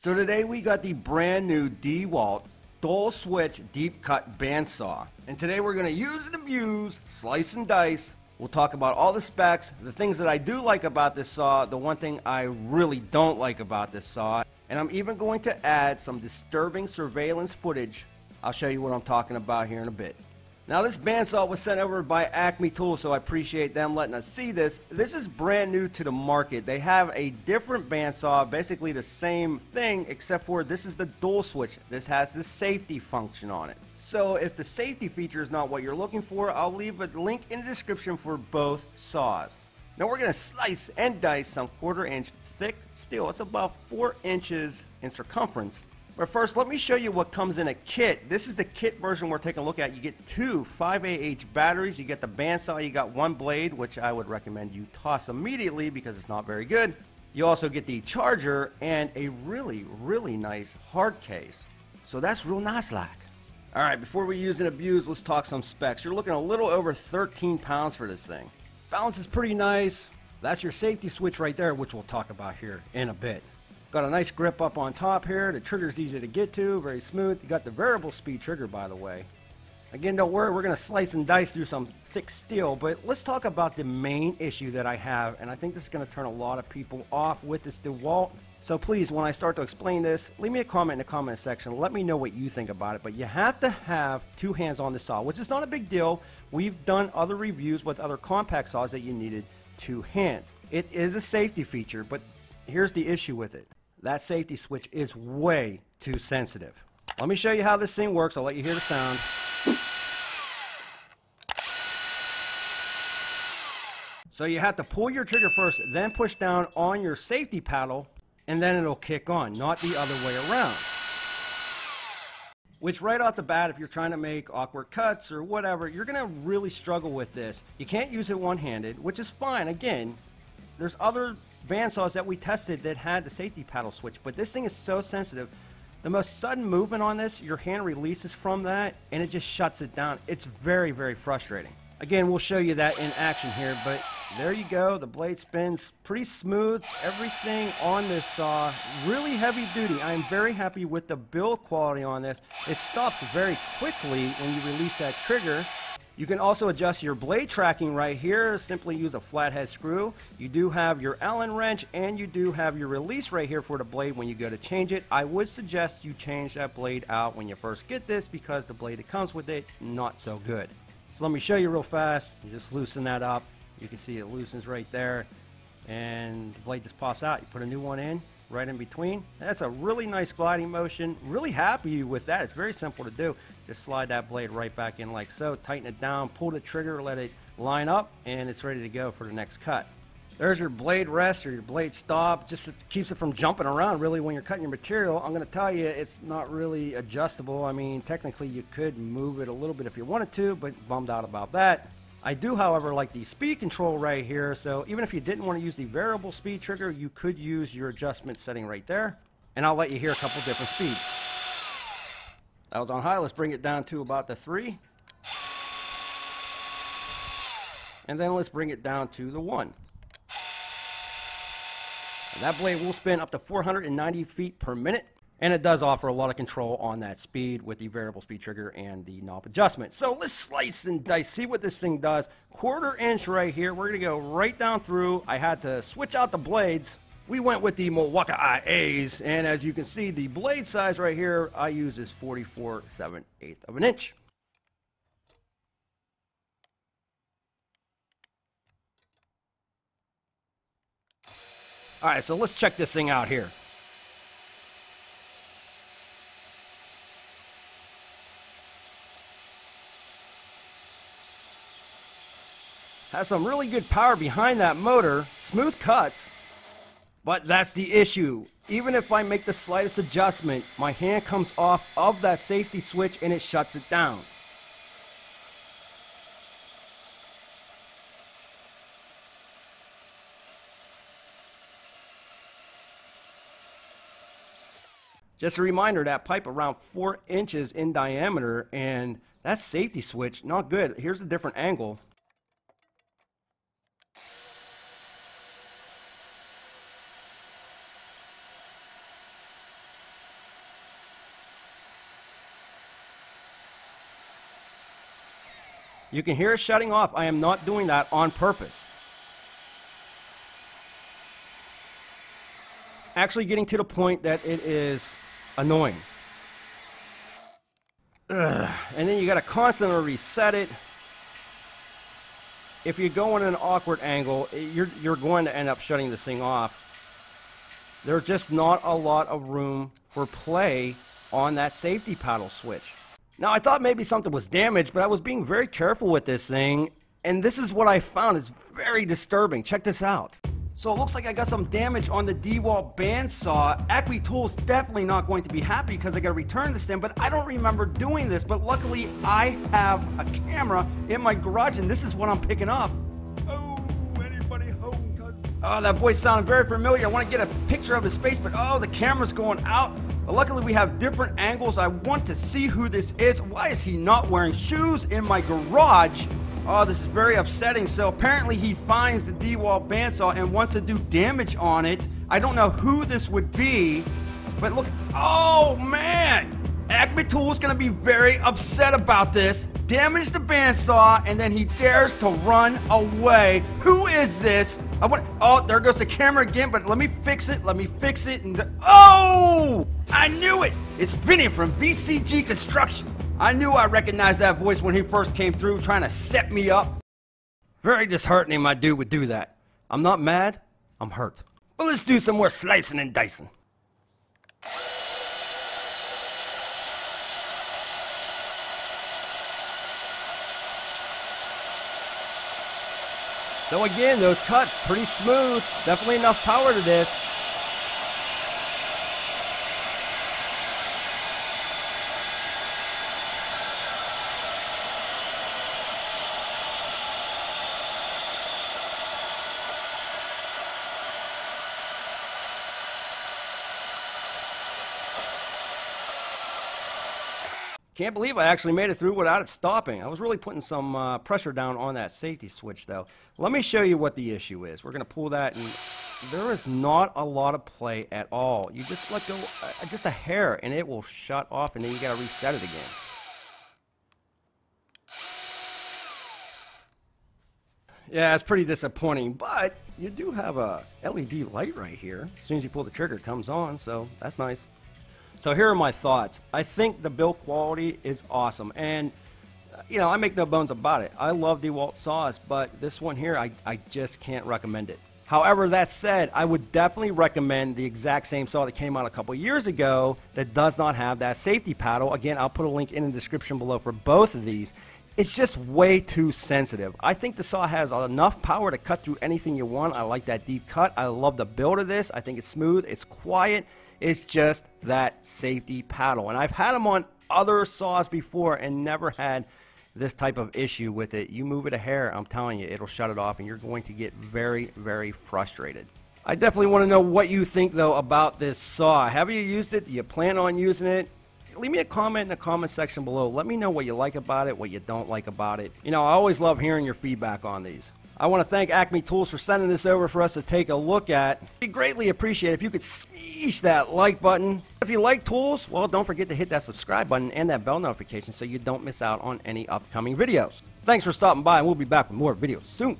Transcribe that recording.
So today we got the brand new DeWalt dual switch deep cut bandsaw. And today we're going to use and abuse, slice and dice. We'll talk about all the specs, the things that I do like about this saw, the one thing I really don't like about this saw, and I'm even going to add some disturbing surveillance footage. I'll show you what I'm talking about here in a bit. Now this bandsaw was sent over by Acme Tools, so I appreciate them letting us see this. This is brand new to the market. They have a different bandsaw, basically the same thing, except for this is the dual switch. This has the safety function on it. So if the safety feature is not what you're looking for, I'll leave a link in the description for both saws. Now we're to slice and dice some quarter inch thick steel. It's about 4 inches in circumference but first, let me show you what comes in a kit. This is the kit version we're taking a look at. You get two 5AH batteries. You get the bandsaw. You got one blade, which I would recommend you toss immediately because it's not very good. You also get the charger and a really, really nice hard case. So that's real nice like. All right, before we use and abuse, let's talk some specs. You're looking a little over 13 pounds for this thing. Balance is pretty nice. That's your safety switch right there, which we'll talk about here in a bit. Got a nice grip up on top here. The trigger's easy to get to, very smooth. You got the variable speed trigger, by the way. Again, don't worry, we're going to slice and dice through some thick steel, but let's talk about the main issue that I have, and I think this is going to turn a lot of people off with this DeWalt. So please, when I start to explain this, leave me a comment in the comment section. Let me know what you think about it, but you have to have two hands on the saw, which is not a big deal. We've done other reviews with other compact saws that you needed two hands. It is a safety feature, but here's the issue with it that safety switch is way too sensitive. Let me show you how this thing works. I'll let you hear the sound. So you have to pull your trigger first, then push down on your safety paddle, and then it'll kick on, not the other way around. Which right off the bat, if you're trying to make awkward cuts or whatever, you're to really struggle with this. You can't use it one-handed, which is fine. Again, there's other bandsaws that we tested that had the safety paddle switch, but this thing is so sensitive. The most sudden movement on this, your hand releases from that and it just shuts it down. It's very, very frustrating. Again, we'll show you that in action here, but there you go. The blade spins pretty smooth. Everything on this saw, really heavy duty. I'm very happy with the build quality on this. It stops very quickly when you release that trigger. You can also adjust your blade tracking right here. Simply use a flathead screw. You do have your Allen wrench and you do have your release right here for the blade when you go to change it. I would suggest you change that blade out when you first get this because the blade that comes with it, not so good. So let me show you real fast. You just loosen that up. You can see it loosens right there and the blade just pops out. You put a new one in right in between. That's a really nice gliding motion. Really happy with that. It's very simple to do. Just slide that blade right back in like so. Tighten it down, pull the trigger, let it line up, and it's ready to go for the next cut. There's your blade rest or your blade stop. Just keeps it from jumping around really when you're cutting your material. I'm going to tell you it's not really adjustable. I mean, technically you could move it a little bit if you wanted to, but bummed out about that. I do, however, like the speed control right here. So even if you didn't want to use the variable speed trigger, you could use your adjustment setting right there. And I'll let you hear a couple different speeds. That was on high. Let's bring it down to about the three. And then let's bring it down to the one. And that blade will spin up to 490 feet per minute. And it does offer a lot of control on that speed with the variable speed trigger and the knob adjustment. So let's slice and dice, see what this thing does. Quarter inch right here. We're to go right down through. I had to switch out the blades. We went with the Milwaukee IAs, and as you can see, the blade size right here I use is 44 7 8 of an inch. All right, so let's check this thing out here. Has some really good power behind that motor, smooth cuts, but that's the issue. Even if I make the slightest adjustment, my hand comes off of that safety switch and it shuts it down. Just a reminder, that pipe around four inches in diameter and that safety switch, not good. Here's a different angle. You can hear it shutting off. I am not doing that on purpose. Actually getting to the point that it is annoying. Ugh. And then you got to constantly reset it. If you go in an awkward angle, eh, you're, you're going to end up shutting this thing off. There's just not a lot of room for play on that safety paddle switch. Now, I thought maybe something was damaged, but I was being very careful with this thing, and this is what I found. It's very disturbing. Check this out. So it looks like I got some damage on the DeWalt bandsaw. Acme Tools definitely not going to be happy because I got to return this thing, but I don't remember doing this. But luckily, I have a camera in my garage, and this is what I'm picking up. Oh, anybody home? Oh, that voice sounded very familiar. I want to get a picture of his face, but oh, the camera's going out. But luckily, we have different angles. I want to see who this is. Why is he not wearing shoes in my garage? Oh, this is very upsetting. So apparently he finds the DeWalt bandsaw and wants to do damage on it. I don't know who this would be, but look. Oh, man! Acme Tool is going to be very upset about this. Damage the bandsaw, and then he dares to run away. Who is this? I want. Oh, there goes the camera again. But let me fix it. Let me fix it. And oh, I knew it. It's Vinny from VCG Construction. I knew I recognized that voice when he first came through, trying to set me up. Very disheartening, my dude would do that. I'm not mad. I'm hurt. But let's do some more slicing and dicing. So again, those cuts, pretty smooth. Definitely enough power to this. Can't believe I actually made it through without it stopping. I was really putting some uh, pressure down on that safety switch though. Let me show you what the issue is. We're going to pull that and there is not a lot of play at all. You just let go uh, just a hair and it will shut off and then you got to reset it again. Yeah, it's pretty disappointing, but you do have a LED light right here. As soon as you pull the trigger, it comes on, so that's nice. So here are my thoughts. I think the build quality is awesome. And, uh, you know, I make no bones about it. I love DeWalt saws, but this one here, I, I just can't recommend it. However, that said, I would definitely recommend the exact same saw that came out a couple years ago that does not have that safety paddle. Again, I'll put a link in the description below for both of these. It's just way too sensitive. I think the saw has enough power to cut through anything you want. I like that deep cut. I love the build of this. I think it's smooth, it's quiet, it's just that safety paddle. And I've had them on other saws before and never had this type of issue with it. You move it a hair, I'm telling you, it'll shut it off and you're going to get very, very frustrated. I definitely want to know what you think though about this saw. Have you used it? Do you plan on using it? Leave me a comment in the comment section below. Let me know what you like about it, what you don't like about it. You know, I always love hearing your feedback on these. I want to thank Acme Tools for sending this over for us to take a look at. We greatly appreciate if you could smash that like button. If you like tools, well, don't forget to hit that subscribe button and that bell notification so you don't miss out on any upcoming videos. Thanks for stopping by, and we'll be back with more videos soon.